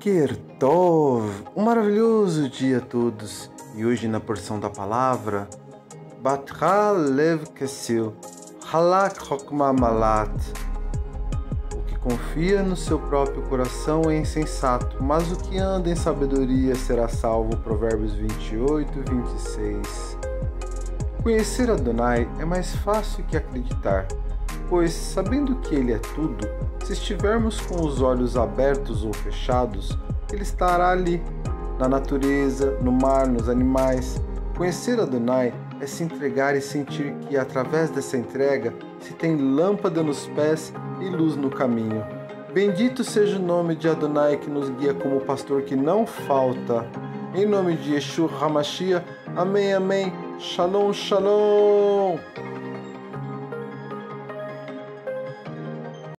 Boker Tov, um maravilhoso dia a todos. E hoje na porção da palavra, Batra Lev Kessil, Halak Hokma Malat. O que confia no seu próprio coração é insensato, mas o que anda em sabedoria será salvo. Provérbios 28 e 26. Conhecer Adonai é mais fácil que acreditar pois, sabendo que Ele é tudo, se estivermos com os olhos abertos ou fechados, Ele estará ali, na natureza, no mar, nos animais. Conhecer Adonai é se entregar e sentir que, através dessa entrega, se tem lâmpada nos pés e luz no caminho. Bendito seja o nome de Adonai que nos guia como pastor que não falta. Em nome de Yeshua HaMashiach, amém, amém. Shalom, shalom.